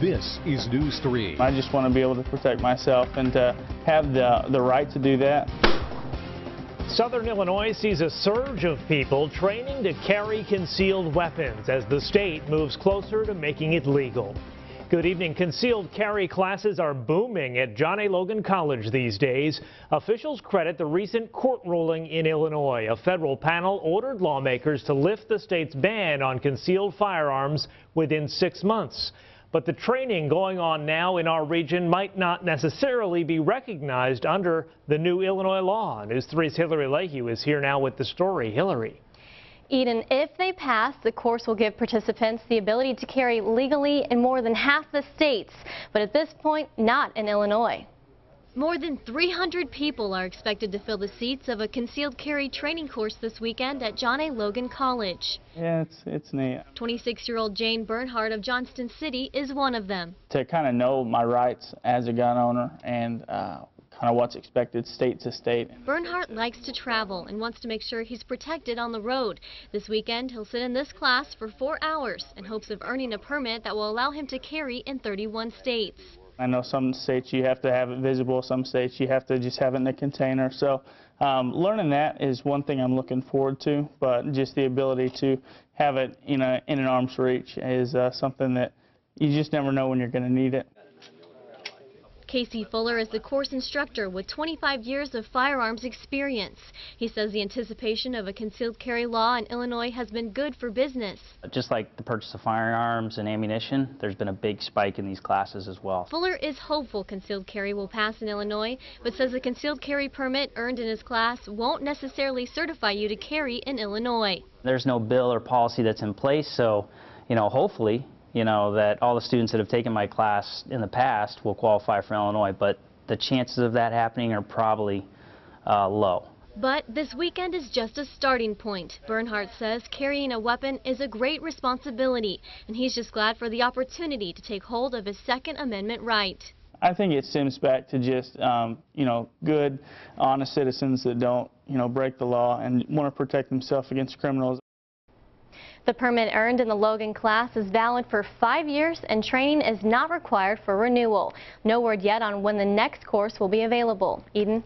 This is News 3. I just want to be able to protect myself and to have the, the right to do that. Southern Illinois sees a surge of people training to carry concealed weapons as the state moves closer to making it legal. Good evening. Concealed carry classes are booming at John A. Logan College these days. Officials credit the recent court ruling in Illinois. A federal panel ordered lawmakers to lift the state's ban on concealed firearms within six months. But the training going on now in our region might not necessarily be recognized under the new Illinois law. News 3's Hillary Lehue is here now with the story. Hillary. Eden, if they pass, the course will give participants the ability to carry legally in more than half the states, but at this point, not in Illinois. More than 300 people are expected to fill the seats of a concealed carry training course this weekend at John A. Logan College. Yeah, it's, it's neat. 26-year-old Jane Bernhardt of Johnston City is one of them. To kind of know my rights as a gun owner and uh, kind of what's expected state to state. Bernhardt likes to travel and wants to make sure he's protected on the road. This weekend, he'll sit in this class for four hours in hopes of earning a permit that will allow him to carry in 31 states. I know some states you have to have it visible, some states you have to just have it in a container. So um, learning that is one thing I'm looking forward to, but just the ability to have it you know, in an arm's reach is uh, something that you just never know when you're going to need it. Casey Fuller is the course instructor with 25 years of firearms experience. He says the anticipation of a concealed carry law in Illinois has been good for business. Just like the purchase of firearms and ammunition, there's been a big spike in these classes as well. Fuller is hopeful concealed carry will pass in Illinois, but says a concealed carry permit earned in his class won't necessarily certify you to carry in Illinois. There's no bill or policy that's in place, so, you know, hopefully you know, that all the students that have taken my class in the past will qualify for Illinois, but the chances of that happening are probably uh, low. But this weekend is just a starting point. Bernhardt says carrying a weapon is a great responsibility, and he's just glad for the opportunity to take hold of his Second Amendment right. I think it stems back to just, um, you know, good, honest citizens that don't, you know, break the law and want to protect themselves against criminals. The permit earned in the Logan class is valid for five years and training is not required for renewal. No word yet on when the next course will be available. Eden?